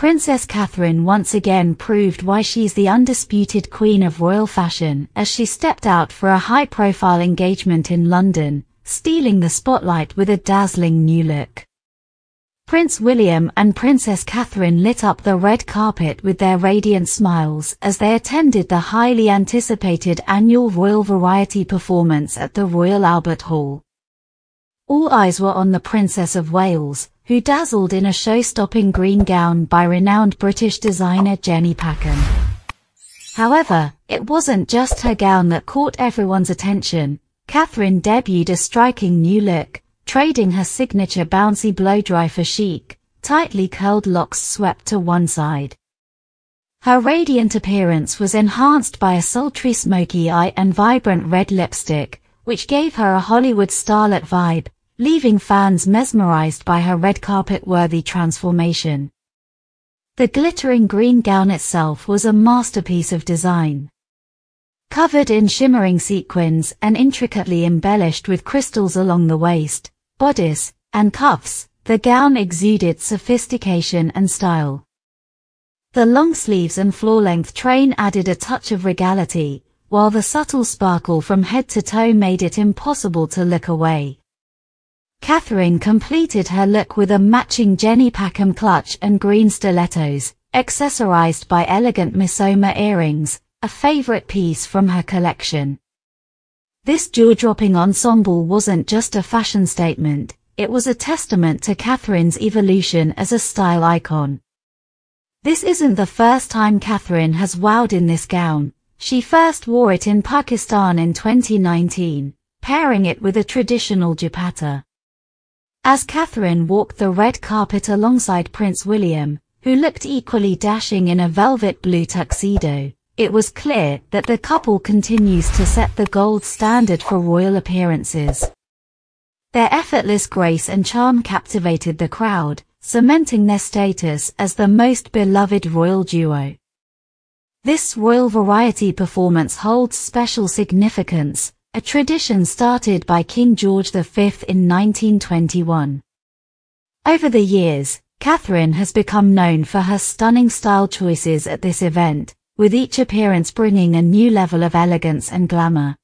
Princess Catherine once again proved why she's the undisputed queen of royal fashion as she stepped out for a high-profile engagement in London, stealing the spotlight with a dazzling new look. Prince William and Princess Catherine lit up the red carpet with their radiant smiles as they attended the highly anticipated annual Royal Variety performance at the Royal Albert Hall. All eyes were on the Princess of Wales, who dazzled in a show-stopping green gown by renowned British designer Jenny Packham. However, it wasn't just her gown that caught everyone's attention. Catherine debuted a striking new look, trading her signature bouncy blow-dry for chic, tightly curled locks swept to one side. Her radiant appearance was enhanced by a sultry smoky eye and vibrant red lipstick, which gave her a Hollywood starlet vibe, leaving fans mesmerized by her red carpet-worthy transformation. The glittering green gown itself was a masterpiece of design. Covered in shimmering sequins and intricately embellished with crystals along the waist, bodice, and cuffs, the gown exuded sophistication and style. The long sleeves and floor-length train added a touch of regality, while the subtle sparkle from head to toe made it impossible to look away. Catherine completed her look with a matching Jenny Packham clutch and green stilettos, accessorized by elegant Missoma earrings, a favorite piece from her collection. This jaw-dropping ensemble wasn't just a fashion statement, it was a testament to Catherine's evolution as a style icon. This isn't the first time Catherine has wowed in this gown. She first wore it in Pakistan in 2019, pairing it with a traditional dupatta. As Catherine walked the red carpet alongside Prince William, who looked equally dashing in a velvet blue tuxedo, it was clear that the couple continues to set the gold standard for royal appearances. Their effortless grace and charm captivated the crowd, cementing their status as the most beloved royal duo. This royal variety performance holds special significance, a tradition started by King George V in 1921. Over the years, Catherine has become known for her stunning style choices at this event, with each appearance bringing a new level of elegance and glamour.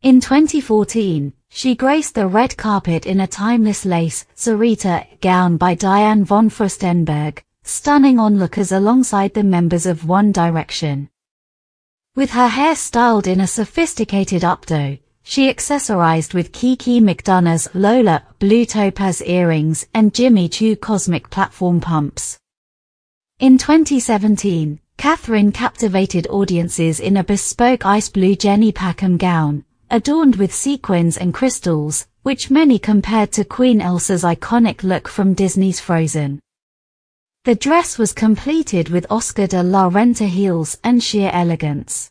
In 2014, she graced the red carpet in a timeless lace Sarita gown by Diane von Furstenberg, stunning onlookers alongside the members of One Direction. With her hair styled in a sophisticated updo, she accessorized with Kiki McDonough's Lola blue topaz earrings and Jimmy Choo cosmic platform pumps. In 2017, Catherine captivated audiences in a bespoke ice blue Jenny Packham gown, adorned with sequins and crystals, which many compared to Queen Elsa's iconic look from Disney's Frozen. The dress was completed with Oscar de la Renta heels and sheer elegance.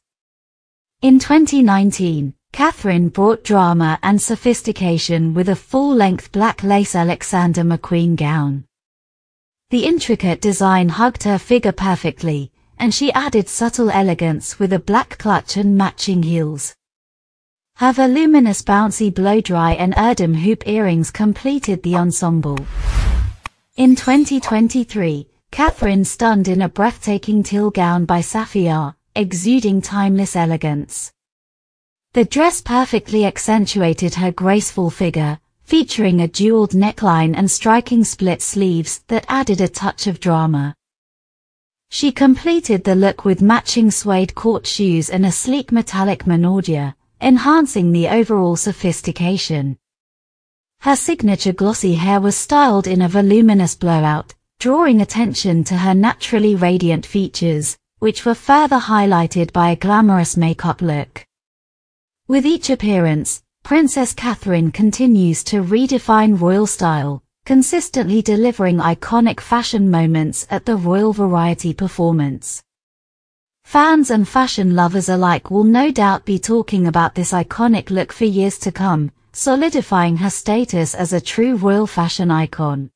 In 2019, Catherine brought drama and sophistication with a full-length black lace Alexander McQueen gown. The intricate design hugged her figure perfectly, and she added subtle elegance with a black clutch and matching heels. Her voluminous bouncy blow-dry and Erdem hoop earrings completed the ensemble. In 2023, Catherine stunned in a breathtaking teal gown by Safiyaa, exuding timeless elegance. The dress perfectly accentuated her graceful figure, featuring a jeweled neckline and striking split sleeves that added a touch of drama. She completed the look with matching suede court shoes and a sleek metallic minaudière, enhancing the overall sophistication. Her signature glossy hair was styled in a voluminous blowout, drawing attention to her naturally radiant features, which were further highlighted by a glamorous makeup look. With each appearance, Princess Catherine continues to redefine royal style, consistently delivering iconic fashion moments at the Royal Variety performance. Fans and fashion lovers alike will no doubt be talking about this iconic look for years to come, solidifying her status as a true royal fashion icon.